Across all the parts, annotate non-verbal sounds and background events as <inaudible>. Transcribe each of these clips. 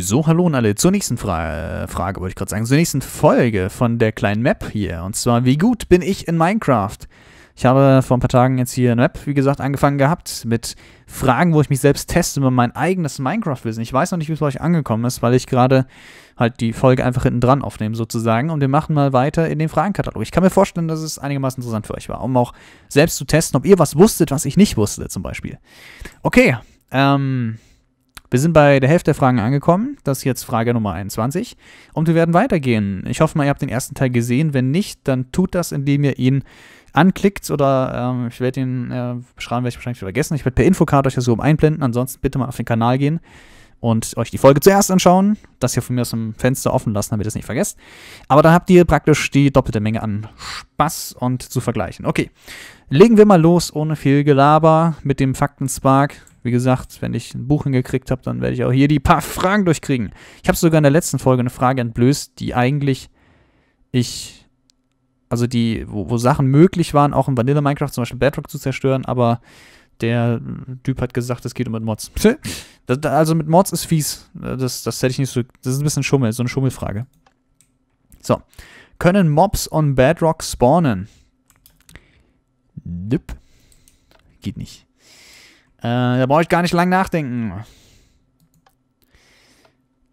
So, hallo und alle zur nächsten Fra Frage, wollte ich gerade sagen, zur nächsten Folge von der kleinen Map hier. Und zwar, wie gut bin ich in Minecraft? Ich habe vor ein paar Tagen jetzt hier eine Map, wie gesagt, angefangen gehabt mit Fragen, wo ich mich selbst teste über mein eigenes Minecraft-Wissen. Ich weiß noch nicht, wie es bei euch angekommen ist, weil ich gerade halt die Folge einfach hinten dran aufnehme sozusagen. Und wir machen mal weiter in den Fragenkatalog. Ich kann mir vorstellen, dass es einigermaßen interessant für euch war, um auch selbst zu testen, ob ihr was wusstet, was ich nicht wusste zum Beispiel. Okay, ähm... Wir sind bei der Hälfte der Fragen angekommen. Das ist jetzt Frage Nummer 21. Und wir werden weitergehen. Ich hoffe mal, ihr habt den ersten Teil gesehen. Wenn nicht, dann tut das, indem ihr ihn anklickt oder ähm, ich werde ihn äh, beschreiben, werde ich wahrscheinlich vergessen. Ich werde per Infocard euch das so einblenden. Ansonsten bitte mal auf den Kanal gehen und euch die Folge zuerst anschauen. Das hier von mir aus dem Fenster offen lassen, damit ihr es nicht vergesst. Aber dann habt ihr praktisch die doppelte Menge an Spaß und zu vergleichen. Okay, legen wir mal los ohne viel Gelaber mit dem Fakten-Spark. Wie gesagt, wenn ich ein Buch hingekriegt habe, dann werde ich auch hier die paar Fragen durchkriegen. Ich habe sogar in der letzten Folge eine Frage entblößt, die eigentlich ich, also die, wo, wo Sachen möglich waren, auch in Vanilla Minecraft zum Beispiel Bedrock zu zerstören, aber der Typ hat gesagt, es geht um mit Mods. <laughs> Das, also mit Mods ist fies. Das, das hätte ich nicht so. Das ist ein bisschen Schummel, so eine Schummelfrage. So. Können Mobs on Bedrock spawnen? Nope. Geht nicht. Äh, da brauche ich gar nicht lang nachdenken.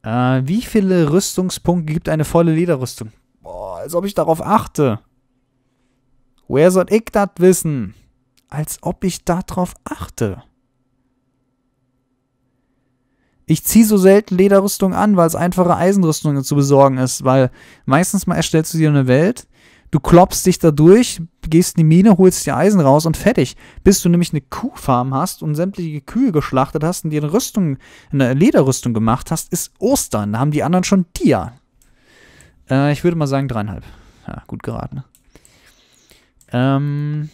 Äh, wie viele Rüstungspunkte gibt eine volle Lederrüstung? Boah, als ob ich darauf achte. Woher soll ich das wissen? Als ob ich darauf achte. Ich ziehe so selten Lederrüstung an, weil es einfache Eisenrüstungen zu besorgen ist, weil meistens mal erstellst du dir eine Welt, Du klopfst dich da durch, gehst in die Mine, holst dir Eisen raus und fertig. Bis du nämlich eine Kuhfarm hast und sämtliche Kühe geschlachtet hast und dir eine Rüstung, eine Lederrüstung gemacht hast, ist Ostern. Da haben die anderen schon Dia. Äh, ich würde mal sagen dreieinhalb. Ja, gut geraten. Ähm,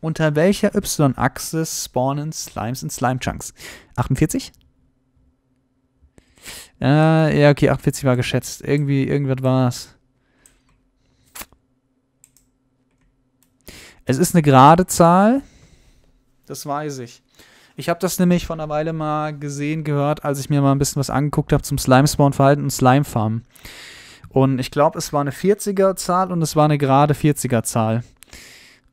unter welcher Y-Achse spawnen Slimes in Slime-Chunks? 48? Äh, ja, okay, 48 war geschätzt. Irgendwie, irgendwas war es. Ist eine gerade Zahl. Das weiß ich. Ich habe das nämlich vor einer Weile mal gesehen, gehört, als ich mir mal ein bisschen was angeguckt habe zum Slime-Spawn-Verhalten und Slime-Farm. Und ich glaube, es war eine 40er-Zahl und es war eine gerade 40er-Zahl.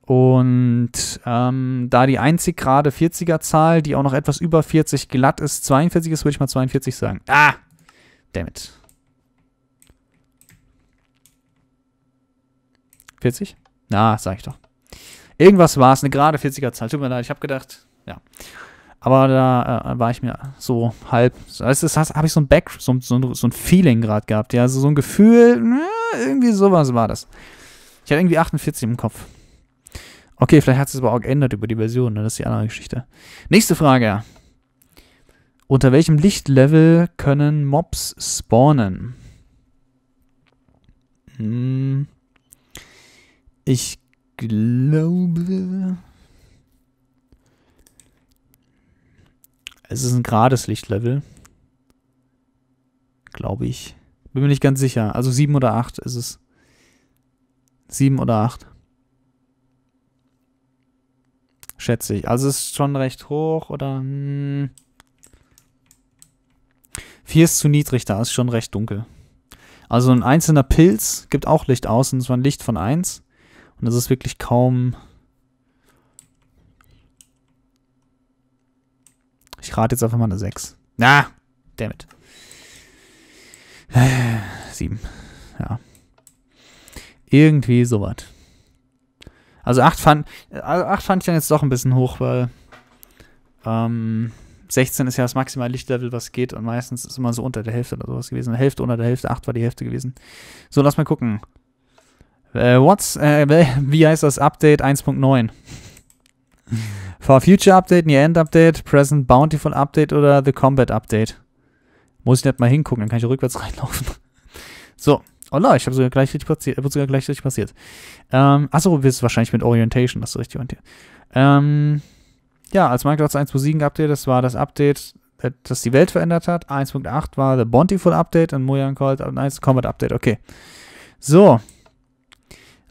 Und ähm, da die einzig gerade 40er-Zahl, die auch noch etwas über 40 glatt ist, 42 ist, würde ich mal 42 sagen. Ah! Dammit. 40? Na, sag ich doch. Irgendwas war es, eine gerade 40er-Zahl. Tut mir leid, ich habe gedacht, ja. Aber da äh, war ich mir so halb. Das, das habe ich so ein Back, so, so, so ein Feeling gerade gehabt. Ja, also so ein Gefühl, na, irgendwie sowas war das. Ich hatte irgendwie 48 im Kopf. Okay, vielleicht hat es aber auch geändert über die Version, ne? das ist die andere Geschichte. Nächste Frage. Unter welchem Lichtlevel können Mobs spawnen? Hm. Ich glaube. Es ist ein gerades Lichtlevel. Glaube ich. Bin mir nicht ganz sicher. Also 7 oder 8 ist es. 7 oder 8. Schätze ich. Also es ist schon recht hoch oder. Hm. 4 ist zu niedrig, da ist schon recht dunkel. Also ein einzelner Pilz gibt auch Licht aus, und zwar ein Licht von 1. Und das ist wirklich kaum... Ich rate jetzt einfach mal eine 6. Na, damit. Äh, 7. Ja. Irgendwie sowas. Also 8 fand, also 8 fand ich dann jetzt doch ein bisschen hoch, weil ähm, 16 ist ja das maximale Lichtlevel, was geht und meistens ist immer so unter der Hälfte oder sowas gewesen. Hälfte unter der Hälfte, 8 war die Hälfte gewesen. So, lass mal gucken. Äh, what's, äh, <laughs> wie heißt das Update 1.9? For Future Update, Near End Update, Present Bountiful Update oder The Combat Update? Muss ich nicht mal hingucken, dann kann ich rückwärts <laughs> reinlaufen. so. Oh la, ich habe sogar gleich richtig passiert, wird sogar gleich richtig passiert. Ähm, achso, wirst wahrscheinlich mit Orientation, das ist richtig orientiert. Ähm, ja, als Minecraft 1.7 Update, das war das Update, äh, das die Welt verändert hat. 1.8 war The Bountiful Update und Mojang Called 1 Combat Update, okay. So,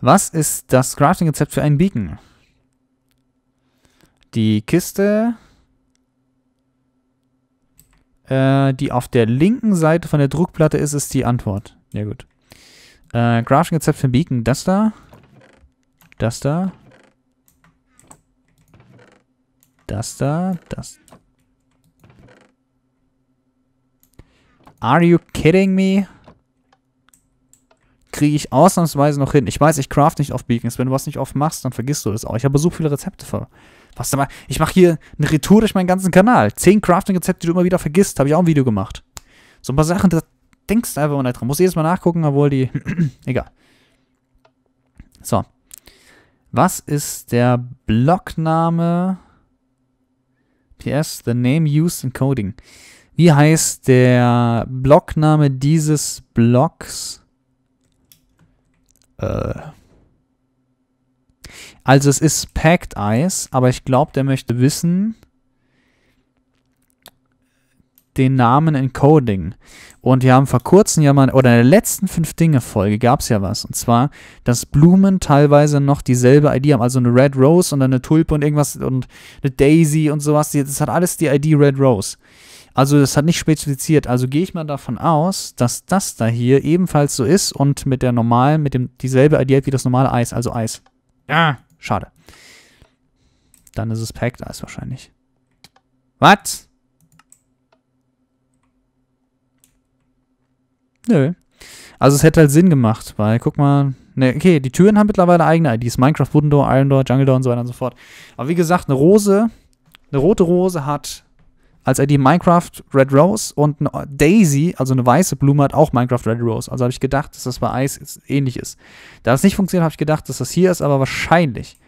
was ist das Crafting-Rezept für einen Beacon? Die Kiste äh, die auf der linken Seite von der Druckplatte ist, ist die Antwort. Ja, gut. Äh, Crafting-Rezept für Beacon. Das da. Das da. Das da. Das. Are you kidding me? Kriege ich ausnahmsweise noch hin. Ich weiß, ich craft nicht auf Beacons. Wenn du was nicht oft machst, dann vergisst du das auch. Ich habe so viele Rezepte ver was mal? Ich mache hier eine Retour durch meinen ganzen Kanal. Zehn Crafting-Rezepte, die du immer wieder vergisst. Habe ich auch ein Video gemacht. So ein paar Sachen, da denkst du einfach mal nicht dran. Muss jedes Mal nachgucken, obwohl die. <clears throat> Egal. So. Was ist der Blockname? PS, the name used in coding. Wie heißt der Blockname dieses Blocks? Äh. Also es ist Packed Ice, aber ich glaube, der möchte wissen den Namen Encoding. Und wir haben vor kurzem ja mal, oder in der letzten Fünf-Dinge-Folge gab es ja was. Und zwar, dass Blumen teilweise noch dieselbe ID haben. Also eine Red Rose und eine Tulpe und irgendwas und eine Daisy und sowas. Das hat alles die ID Red Rose. Also das hat nicht spezifiziert. Also gehe ich mal davon aus, dass das da hier ebenfalls so ist und mit der normalen, mit dem dieselbe ID hat wie das normale Eis, also Eis. Ja, Schade. Dann ist es Packed Eis wahrscheinlich. Was? Nö. Also es hätte halt Sinn gemacht, weil, guck mal, ne, okay, die Türen haben mittlerweile eigene IDs. Minecraft, Wooden Door, Iron Door, Jungle Door und so weiter und so fort. Aber wie gesagt, eine Rose, eine rote Rose hat als ID Minecraft Red Rose und eine Daisy, also eine weiße Blume, hat auch Minecraft Red Rose. Also habe ich gedacht, dass das bei Eis ähnlich ist. Da das nicht funktioniert, habe ich gedacht, dass das hier ist, aber wahrscheinlich.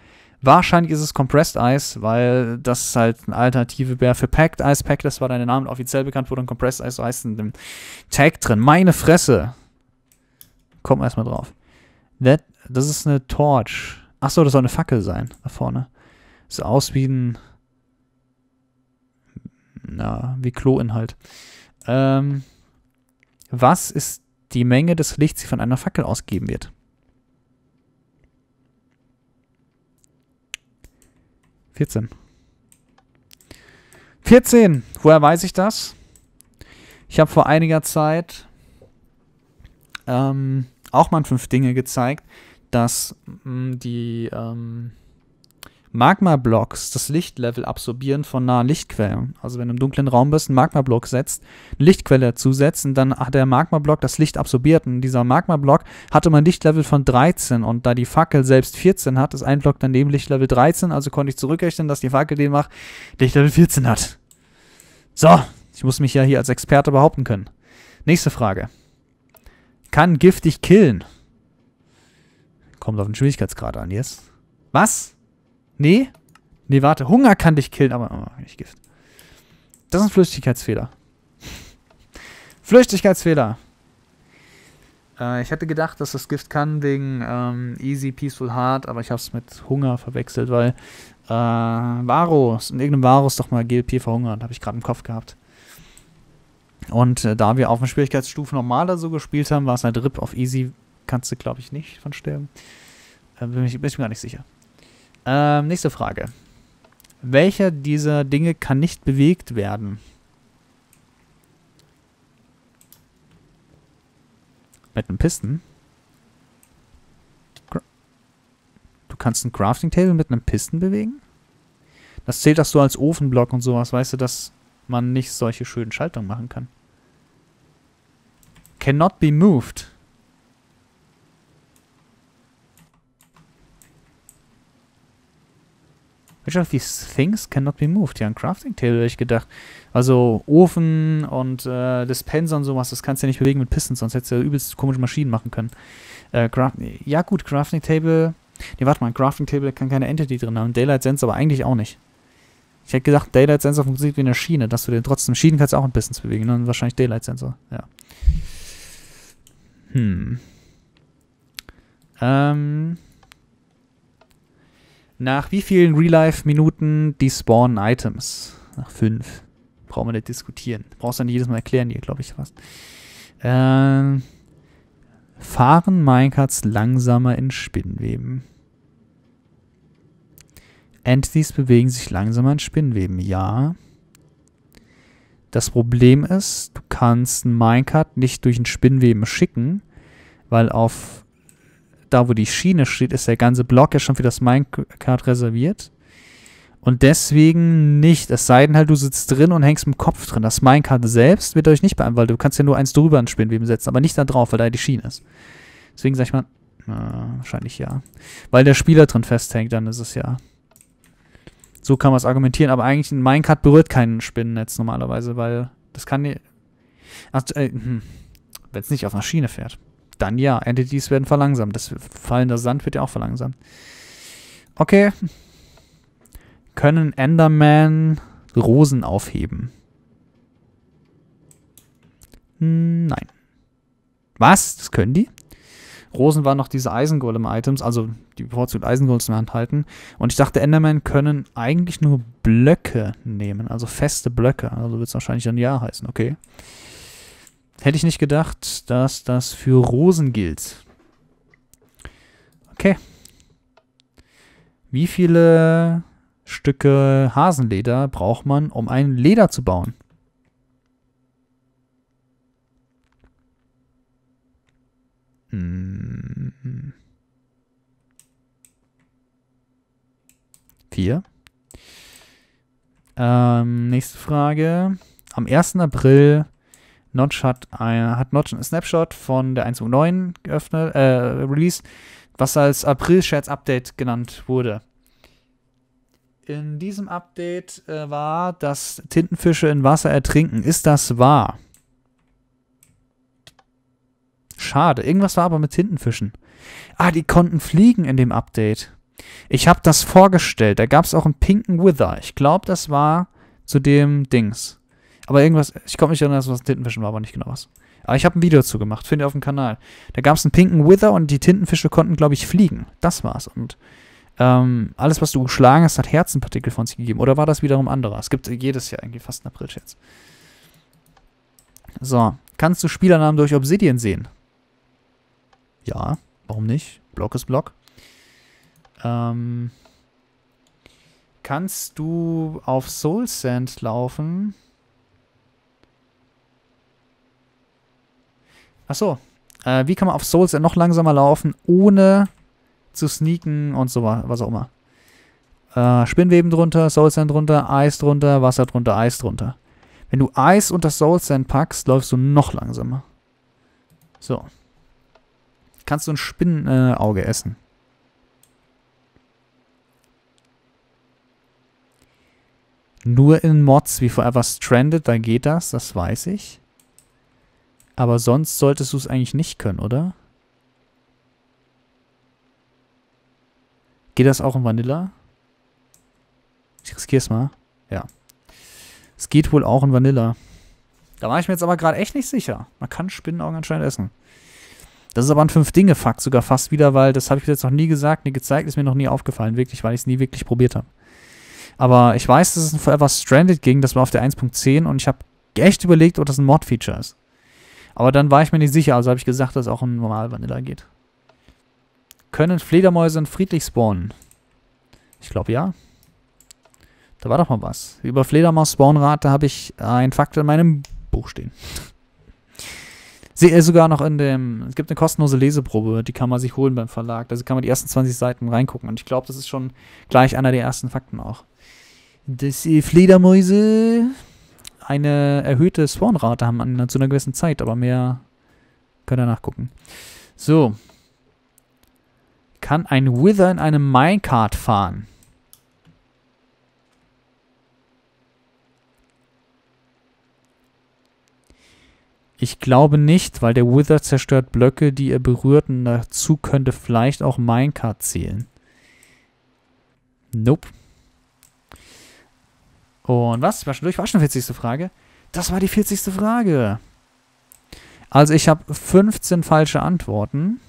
Wahrscheinlich ist es Compressed Ice, weil das halt eine Alternative wäre für Packed Ice. Packed Ice war dein Name offiziell bekannt wurde und Compressed Ice heißt in dem Tag drin. Meine Fresse. Kommt erstmal drauf. That, das ist eine Torch. Achso, das soll eine Fackel sein, da vorne. Sieht aus wie ein na, wie Kloinhalt. Ähm, was ist die Menge des Lichts, die von einer Fackel ausgegeben wird? Vierzehn. 14. Woher weiß ich das? Ich habe vor einiger Zeit ähm, auch mal fünf Dinge gezeigt, dass mh, mm, die ähm, Magma-Blocks das Lichtlevel absorbieren von nahen Lichtquellen. Also wenn du im dunklen Raum bist, einen Magma-Block setzt, eine Lichtquelle zusetzt, dann hat der Magma-Block das Licht absorbiert. Und dieser Magma-Block hatte immer ein Lichtlevel von 13. Und da die Fackel selbst 14 hat, ist ein Block daneben Lichtlevel 13. Also konnte ich zurückrechnen, dass die Fackel den macht, Lichtlevel 14 hat. So, ich muss mich ja hier als Experte behaupten können. Nächste Frage. Kann giftig killen? Kommt auf den Schwierigkeitsgrad an, jetzt. Was? Nee? Nee, warte. Hunger kann dich killen, aber oh, nicht Gift. Das ist ein Flüchtigkeitsfehler. Flüchtigkeitsfehler. Äh, ich hätte gedacht, dass das Gift kann wegen ähm, Easy, Peaceful, Hard, aber ich habe es mit Hunger verwechselt, weil äh, Varus, in irgendeinem Varus doch mal GLP verhungert, habe ich gerade im Kopf gehabt. Und äh, da wir auf einer Schwierigkeitsstufe normaler so gespielt haben, war es halt RIP auf Easy, kannst du glaube ich nicht von sterben. Äh, bin, ich, bin ich mir gar nicht sicher. Ähm, nächste Frage. Welcher dieser Dinge kann nicht bewegt werden? Mit einem Pisten? Du kannst ein Crafting Table mit einem Pisten bewegen? Das zählt das so als Ofenblock und sowas, weißt du, dass man nicht solche schönen Schaltungen machen kann. Cannot be moved. Which of these things cannot be moved? Ja, ein Crafting Table, hätte ich gedacht. Also Ofen und äh, Dispenser und sowas, das kannst du ja nicht bewegen mit Pistons, sonst hättest du ja übelst komische Maschinen machen können. Äh, ja gut, Crafting Table. Ne, warte mal, Crafting Table kann keine Entity drin haben. Daylight Sense aber eigentlich auch nicht. Ich hätte gesagt, Daylight Sensor funktioniert wie eine Schiene, dass du den trotzdem Schienen kannst auch in Pistons bewegen, ne? wahrscheinlich Daylight Sensor, ja. Hm. Ähm. Nach wie vielen Real-Life-Minuten despawnen Items? Nach fünf. Brauchen wir nicht diskutieren. Brauchst du nicht jedes Mal erklären hier, glaube ich fast. Ähm, fahren Minecarts langsamer in Spinnweben? Entities bewegen sich langsamer in Spinnweben, ja. Das Problem ist, du kannst ein Minecart nicht durch ein Spinnweben schicken, weil auf da, wo die Schiene steht, ist der ganze Block ja schon für das Minecart reserviert. Und deswegen nicht. Es sei denn halt, du sitzt drin und hängst dem Kopf drin. Das Minecart selbst wird euch nicht weil du kannst ja nur eins drüber ins Spinnweben setzen, aber nicht da drauf, weil da die Schiene ist. Deswegen sag ich mal, na, wahrscheinlich ja. Weil der Spieler drin festhängt, dann ist es ja. So kann man es argumentieren, aber eigentlich ein Minecart berührt kein Spinnennetz normalerweise, weil das kann die. Äh, hm, Wenn es nicht auf einer Schiene fährt. Dann ja, Entities werden verlangsamt. Das fallende Sand wird ja auch verlangsamt. Okay. Können Enderman Rosen aufheben? Nein. Was? Das können die? Rosen waren noch diese Eisengolem-Items, also die bevorzugt Eisengolems in der. Und ich dachte, Enderman können eigentlich nur Blöcke nehmen, also feste Blöcke. Also wird es wahrscheinlich ein Ja heißen, okay. Hätte ich nicht gedacht, dass das für Rosen gilt. Okay. Wie viele Stücke Hasenleder braucht man, um ein Leder zu bauen? Hm. Vier. Ähm, nächste Frage. Am 1. April Notch hat, ein, hat Notch einen Snapshot von der 1.9 geöffnet, äh, released, was als April-Scherz-Update genannt wurde. In diesem Update äh, war, dass Tintenfische in Wasser ertrinken. Ist das wahr? Schade. Irgendwas war aber mit Tintenfischen. Ah, die konnten fliegen in dem Update. Ich habe das vorgestellt. Da gab es auch einen pinken Wither. Ich glaube, das war zu dem Dings. Aber irgendwas, ich komme mich erinnern, dass was Tintenfischen war, aber nicht genau was. Aber ich habe ein Video dazu gemacht, findet ihr auf dem Kanal. Da gab es einen pinken Wither und die Tintenfische konnten, glaube ich, fliegen. Das war's. Und ähm, alles, was du geschlagen hast, hat Herzenpartikel von sich gegeben. Oder war das wiederum anderer? Es gibt jedes Jahr eigentlich fast einen April-Scherz. So, kannst du Spielernamen durch Obsidian sehen? Ja, warum nicht? Block ist Block. Ähm, kannst du auf Soul Sand laufen? Achso. Äh, wie kann man auf Souls noch langsamer laufen, ohne zu sneaken und so was auch immer. Äh, Spinnweben drunter, Soul drunter, Eis drunter, Wasser drunter, Eis drunter. Wenn du Eis unter Soul packst, läufst du noch langsamer. So. Kannst du ein Spinnenauge äh, essen. Nur in Mods wie Forever Stranded, da geht das, das weiß ich. Aber sonst solltest du es eigentlich nicht können, oder? Geht das auch in Vanilla? Ich riskiere es mal. Ja. Es geht wohl auch in Vanilla. Da war ich mir jetzt aber gerade echt nicht sicher. Man kann Spinnenaugen anscheinend essen. Das ist aber ein Fünf-Dinge-Fakt sogar fast wieder, weil das habe ich jetzt noch nie gesagt, nie gezeigt, ist mir noch nie aufgefallen, wirklich, weil ich es nie wirklich probiert habe. Aber ich weiß, dass es ein Forever Stranded ging, das war auf der 1.10 und ich habe echt überlegt, ob das ein Mod-Feature ist. Aber dann war ich mir nicht sicher, also habe ich gesagt, dass auch in normal Vanilla geht. Können Fledermäuse friedlich spawnen? Ich glaube ja. Da war doch mal was. Über Fledermaus-Spawnrate habe ich ein Fakt in meinem Buch stehen. <laughs> Sehe sogar noch in dem, es gibt eine kostenlose Leseprobe, die kann man sich holen beim Verlag. Also kann man die ersten 20 Seiten reingucken. Und ich glaube, das ist schon gleich einer der ersten Fakten auch. Dass die Fledermäuse eine erhöhte Spawnrate haben an, zu einer gewissen Zeit, aber mehr könnt ihr nachgucken. So. Kann ein Wither in einem Minecart fahren? Ich glaube nicht, weil der Wither zerstört Blöcke, die er berührt und dazu könnte vielleicht auch Minecart zählen. Nope. Und was? War schon durch? War schon 40. Frage? Das war die 40. Frage. Also ich habe 15 falsche Antworten.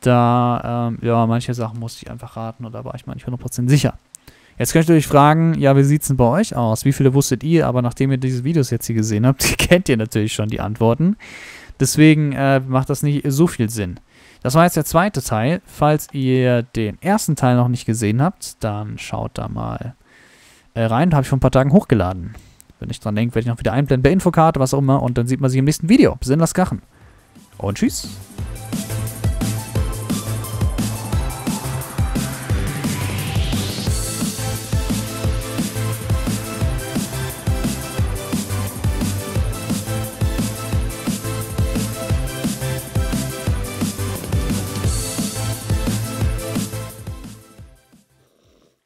Da, ähm, ja, manche Sachen musste ich einfach raten oder war ich mir nicht 100% sicher. Jetzt könnt ihr euch fragen, ja, wie sieht es denn bei euch aus? Wie viele wusstet ihr? Aber nachdem ihr diese Videos jetzt hier gesehen habt, <laughs> kennt ihr natürlich schon die Antworten. Deswegen äh, macht das nicht so viel Sinn. Das war jetzt der zweite Teil. Falls ihr den ersten Teil noch nicht gesehen habt, dann schaut da mal äh, rein. Habe ich vor ein paar Tagen hochgeladen. Wenn ich dran denke, werde ich noch wieder einblenden bei Infokarte, was auch immer. Und dann sieht man sich im nächsten Video. Sinnlos Gachen. Und tschüss.